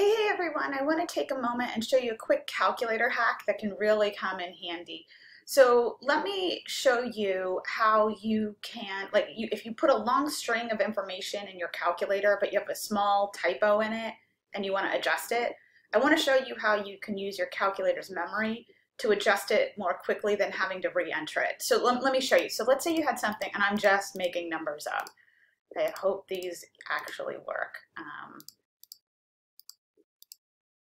Hey, everyone, I want to take a moment and show you a quick calculator hack that can really come in handy. So let me show you how you can, like you, if you put a long string of information in your calculator, but you have a small typo in it and you want to adjust it, I want to show you how you can use your calculator's memory to adjust it more quickly than having to re-enter it. So let, let me show you. So let's say you had something, and I'm just making numbers up. I hope these actually work. Um,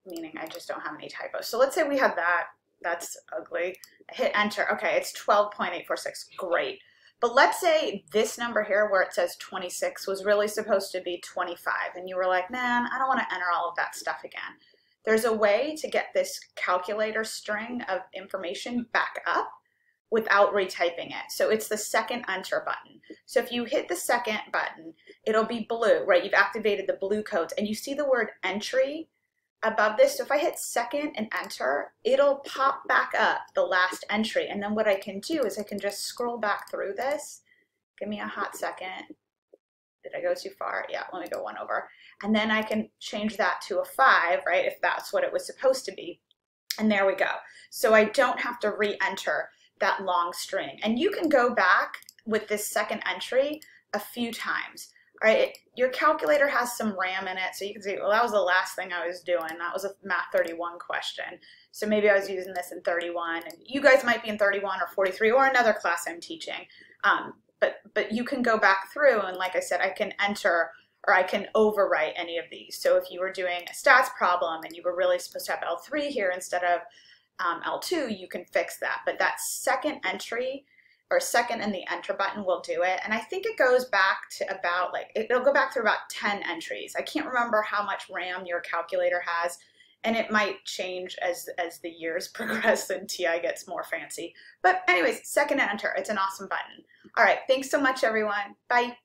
meaning I just don't have any typos. So let's say we had that. That's ugly. I hit enter. Okay, it's 12.846. Great. But let's say this number here where it says 26 was really supposed to be 25 and you were like, man, I don't want to enter all of that stuff again. There's a way to get this calculator string of information back up without retyping it. So it's the second enter button. So if you hit the second button, it'll be blue, right? You've activated the blue codes and you see the word entry above this. So if I hit second and enter, it'll pop back up the last entry. And then what I can do is I can just scroll back through this. Give me a hot second. Did I go too far? Yeah, let me go one over. And then I can change that to a five, right, if that's what it was supposed to be. And there we go. So I don't have to re-enter that long string. And you can go back with this second entry a few times right? Your calculator has some RAM in it, so you can see, well, that was the last thing I was doing. That was a Math 31 question. So maybe I was using this in 31, and you guys might be in 31 or 43 or another class I'm teaching. Um, but, but you can go back through, and like I said, I can enter or I can overwrite any of these. So if you were doing a stats problem and you were really supposed to have L3 here instead of um, L2, you can fix that. But that second entry or second and the enter button will do it. And I think it goes back to about like, it'll go back through about 10 entries. I can't remember how much RAM your calculator has and it might change as, as the years progress and TI gets more fancy. But anyways, second enter, it's an awesome button. All right, thanks so much everyone. Bye.